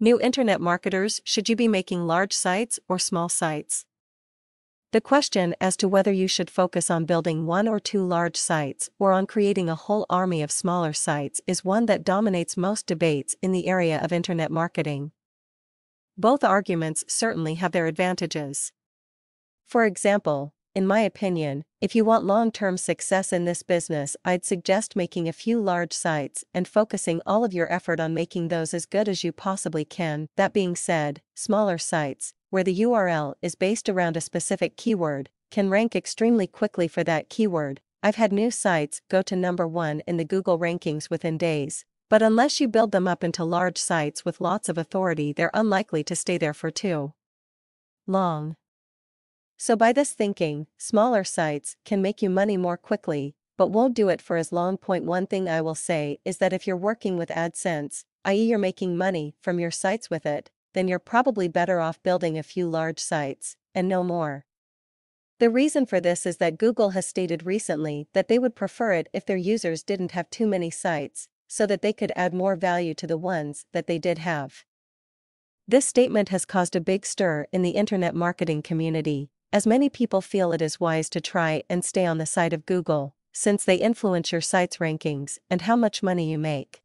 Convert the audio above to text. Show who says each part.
Speaker 1: New internet marketers should you be making large sites or small sites? The question as to whether you should focus on building one or two large sites or on creating a whole army of smaller sites is one that dominates most debates in the area of internet marketing. Both arguments certainly have their advantages. For example, in my opinion, if you want long term success in this business, I'd suggest making a few large sites and focusing all of your effort on making those as good as you possibly can. That being said, smaller sites, where the URL is based around a specific keyword, can rank extremely quickly for that keyword. I've had new sites go to number one in the Google rankings within days, but unless you build them up into large sites with lots of authority, they're unlikely to stay there for too long. So by this thinking, smaller sites can make you money more quickly, but won't do it for as long. Point one thing I will say is that if you're working with AdSense, i.e. you're making money from your sites with it, then you're probably better off building a few large sites, and no more. The reason for this is that Google has stated recently that they would prefer it if their users didn't have too many sites, so that they could add more value to the ones that they did have. This statement has caused a big stir in the internet marketing community, as many people feel it is wise to try and stay on the side of Google, since they influence your site's rankings and how much money you make.